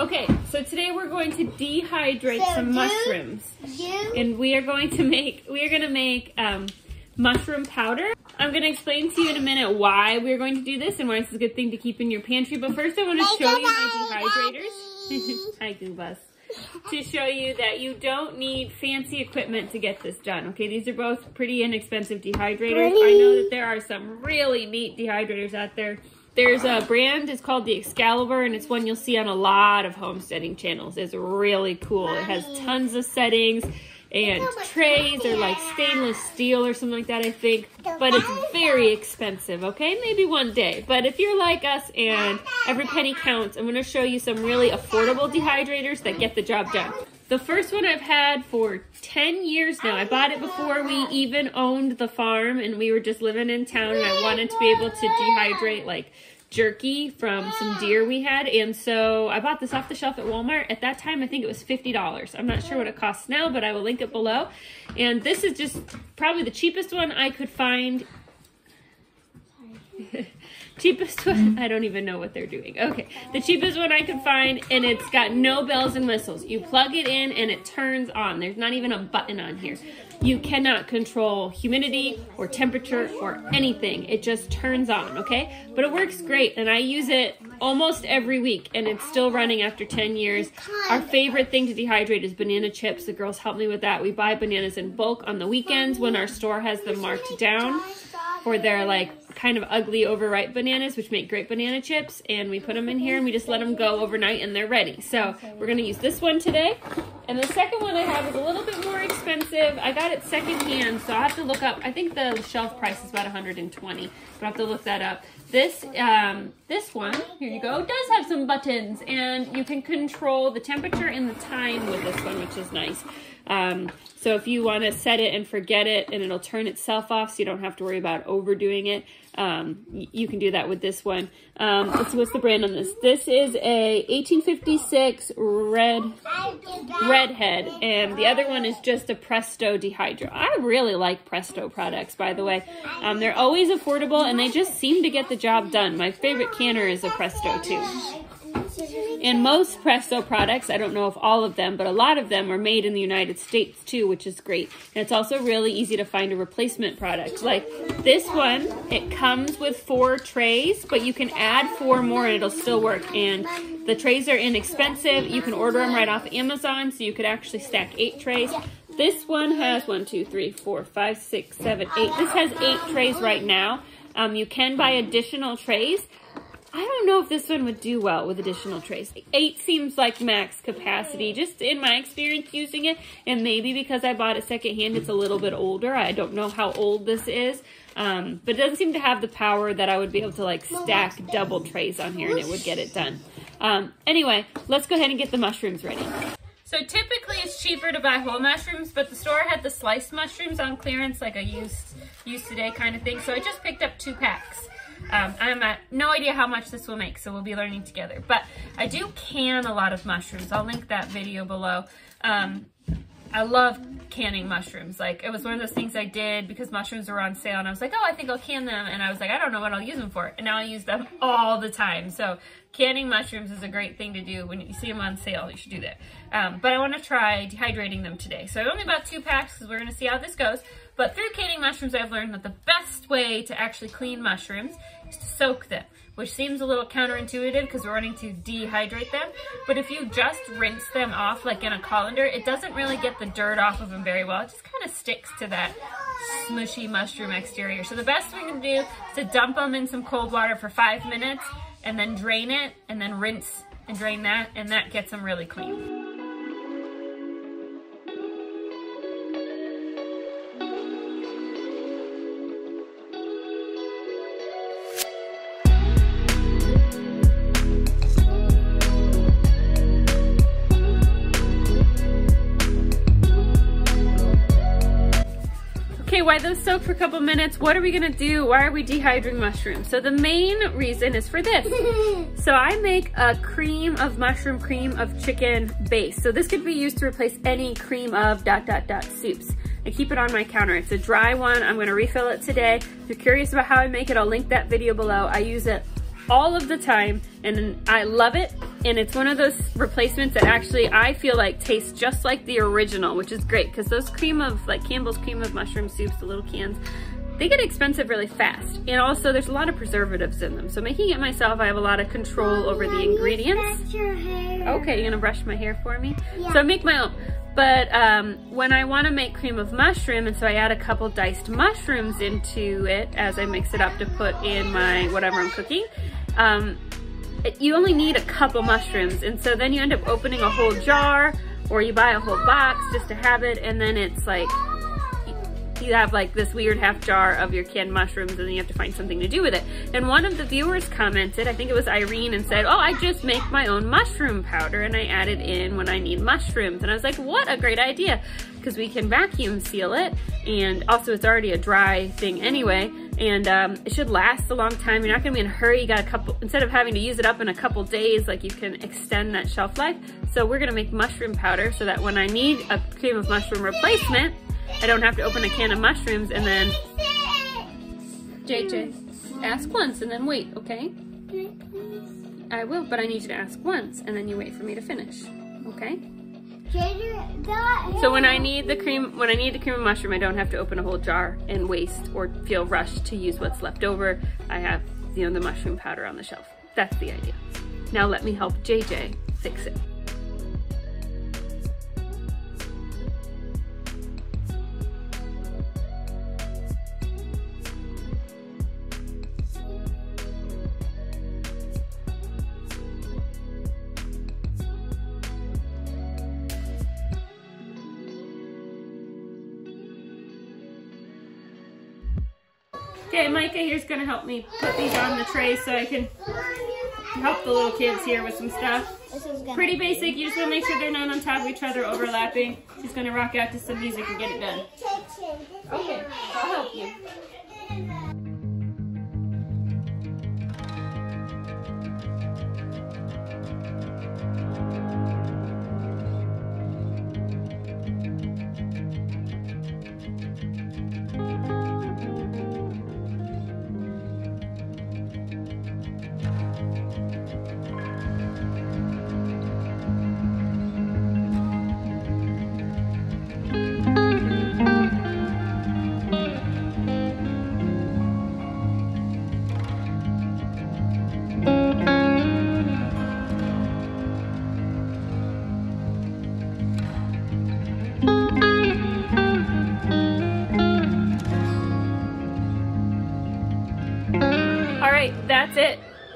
Okay, so today we're going to dehydrate So some do- mushrooms. You And we are going to make, we are going to make um, mushroom powder. I'm going to explain to you in a minute why we're going to do this and why it's a good thing to keep in your pantry. But first I want to show you my dehydrators. Hi, Goobus. To show you that you don't need fancy equipment to get this done. Okay, these are both pretty inexpensive dehydrators. I know that there are some really neat dehydrators out there. There's a brand, it's called the Excalibur, and it's one you'll see on a lot of homesteading channels. It's really cool. It has tons of settings and trays are like stainless steel or something like that, I think. But it's very expensive, okay? Maybe one day. But if you're like us and every penny counts, I'm going to show you some really affordable dehydrators that get the job done. The first one I've had for 10 years now. I bought it before we even owned the farm and we were just living in town and I wanted to be able to dehydrate like jerky from some deer we had. And so I bought this off the shelf at Walmart. At that time, I think it was $50. I'm not sure what it costs now, but I will link it below. And this is just probably the cheapest one I could find cheapest one. I don't even know what they're doing. Okay. The cheapest one i could find and it's got no bells and whistles. You plug it in and it turns on. There's not even a button on here. You cannot control humidity or temperature or anything. It just turns on okay? But it works great and i use it almost every week and it's still running after 10 years. Our favorite thing to dehydrate is banana chips. The girls help me with that. We buy bananas in bulk on the weekends when our store has them marked down for their like kind of ugly overripe bananas, which make great banana chips. And we put them in here and we just let them go overnight and they're ready. So we're to use this one today. And the second one I have is a little bit more expensive. I got it secondhand, so I have to look up. I think the shelf price is about 120, but I have to look that up. This um, this one, here you go, does have some buttons, and you can control the temperature and the time with this one, which is nice. Um, so if you want to set it and forget it, and it'll turn itself off, so you don't have to worry about overdoing it, um, you can do that with this one. Um, let's see, what's the brand on this? This is a 1856 red redhead, and the other one is just a Presto Dehydro. I really like Presto products, by the way. Um, they're always affordable, and they just seem to get the job done. My favorite canner is a Presto too. And most Presto products, I don't know if all of them, but a lot of them are made in the United States too, which is great. And it's also really easy to find a replacement product. Like this one, it comes with four trays, but you can add four more and it'll still work. And the trays are inexpensive. You can order them right off Amazon, so you could actually stack eight trays. This one has one, two, three, four, five, six, seven, eight. This has eight trays right now. Um, you can buy additional trays. I don't know if this one would do well with additional trays. Eight seems like max capacity, just in my experience using it. And maybe because I bought it secondhand, it's a little bit older. I don't know how old this is. Um, but it doesn't seem to have the power that I would be able to like stack double trays on here and it would get it done. Um, anyway, let's go ahead and get the mushrooms ready. So typically it's cheaper to buy whole mushrooms, but the store had the sliced mushrooms on clearance, like a used, used today kind of thing. So I just picked up two packs. Um, I'm at no idea how much this will make, so we'll be learning together. But I do can a lot of mushrooms. I'll link that video below. Um, I love canning mushrooms. Like, it was one of those things I did because mushrooms were on sale, and I was like, oh, I think I'll can them. And I was like, I don't know what I'll use them for. And now I use them all the time. So canning mushrooms is a great thing to do. When you see them on sale, you should do that. Um, but I want to try dehydrating them today. So I only bought two packs because we're going to see how this goes. But through canning mushrooms, I've learned that the best way to actually clean mushrooms soak them, which seems a little counterintuitive because we're wanting to dehydrate them. But if you just rinse them off like in a colander, it doesn't really get the dirt off of them very well. It just kind of sticks to that smushy mushroom exterior. So the best thing to do is to dump them in some cold water for five minutes and then drain it and then rinse and drain that and that gets them really clean. Okay, why those soak for a couple minutes? What are we gonna do? Why are we dehydrating mushrooms? So the main reason is for this. so I make a cream of mushroom, cream of chicken base. So this could be used to replace any cream of dot dot dot soups. I keep it on my counter. It's a dry one. I'm gonna refill it today. If you're curious about how I make it, I'll link that video below. I use it all of the time and I love it and it's one of those replacements that actually I feel like tastes just like the original, which is great because those cream of, like Campbell's cream of mushroom soups, the little cans, they get expensive really fast. And also there's a lot of preservatives in them. So making it myself, I have a lot of control over the ingredients. Okay, you're gonna brush my hair for me? Yeah. So I make my own. But um, when I wanna make cream of mushroom, and so I add a couple diced mushrooms into it as I mix it up to put in my, whatever I'm cooking, um, you only need a couple mushrooms. And so then you end up opening a whole jar or you buy a whole box just to have it. And then it's like, you have like this weird half jar of your canned mushrooms and then you have to find something to do with it. And one of the viewers commented, I think it was Irene, and said, oh, I just make my own mushroom powder and I add it in when I need mushrooms. And I was like, what a great idea because we can vacuum seal it and also it's already a dry thing anyway and um, it should last a long time. You're not gonna be in a hurry. You got a couple, instead of having to use it up in a couple days, like you can extend that shelf life. So we're gonna make mushroom powder so that when I need a cream of mushroom replacement, I don't have to open a can of mushrooms and then... JJ, ask once and then wait, okay? I will, but I need you to ask once and then you wait for me to finish, okay? So when I need the cream, when I need the cream of mushroom, I don't have to open a whole jar and waste or feel rushed to use what's left over. I have, you know, the mushroom powder on the shelf. That's the idea. Now let me help JJ fix it. Okay, Micah here's gonna help me put these on the tray so I can help the little kids here with some stuff. Pretty basic, you just wanna make sure they're not on top of each other overlapping. She's gonna rock out to some music and get it done. Okay, I'll help you.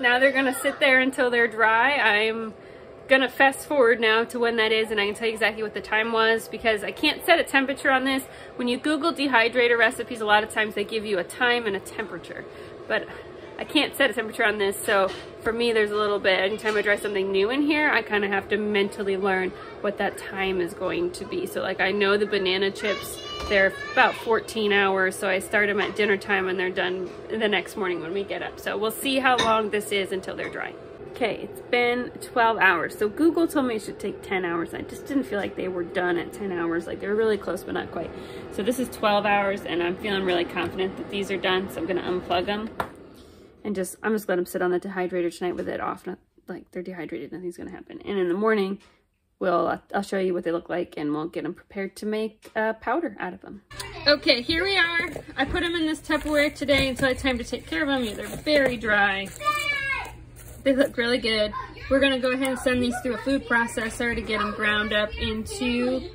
Now they're gonna sit there until they're dry. I'm gonna fast forward now to when that is and I can tell you exactly what the time was because I can't set a temperature on this. When you Google dehydrator recipes, a lot of times they give you a time and a temperature, but I can't set a temperature on this, so for me there's a little bit, anytime I try something new in here, I kind of have to mentally learn what that time is going to be. So like I know the banana chips they're about 14 hours, so I start them at dinner time and they're done the next morning when we get up. So we'll see how long this is until they're dry. Okay, it's been 12 hours. So Google told me it should take 10 hours. I just didn't feel like they were done at 10 hours. Like they were really close, but not quite. So this is 12 hours and I'm feeling really confident that these are done. So I'm gonna unplug them and just, I'm just letting them sit on the dehydrator tonight with it off. Not like they're dehydrated, nothing's gonna happen. And in the morning, we'll I'll show you what they look like and we'll get them prepared to make uh, powder out of them. Okay, here we are. I put them in this Tupperware today until it's time to take care of them. They're very dry. They look really good. We're gonna go ahead and send these through a food processor to get them ground up into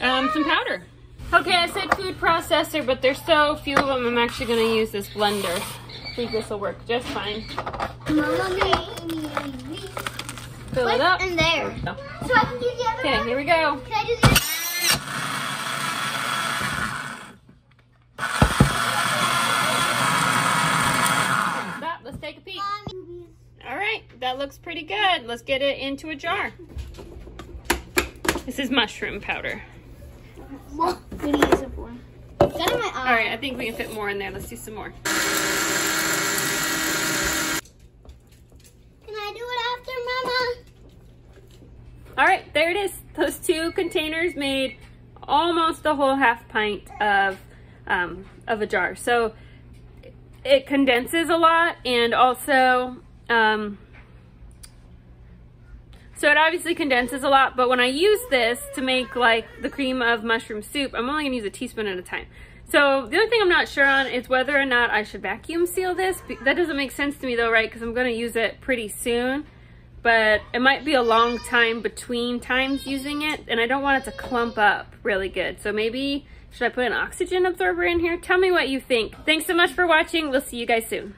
um, some powder. Okay, I said food processor, but there's so few of them, I'm actually gonna use this blender. I think this will work just fine. Fill it up. in there. So I can do the other Okay, one? here we go. Can I do the Stop, let's take a peek. All right, that looks pretty good. Let's get it into a jar. This is mushroom powder. What do you use it for? It's in my eye. All right, I think we can fit more in there. Let's do some more. Can I do it after, Mama? All right, there it is. Those two containers made almost a whole half pint of, um, of a jar. So it condenses a lot and also um, So it obviously condenses a lot, but when I use this to make like the cream of mushroom soup, I'm only gonna use a teaspoon at a time. So the only thing I'm not sure on is whether or not I should vacuum seal this. That doesn't make sense to me though, right? Because I'm gonna use it pretty soon but it might be a long time between times using it and I don't want it to clump up really good. So maybe, should I put an oxygen absorber in here? Tell me what you think. Thanks so much for watching. We'll see you guys soon.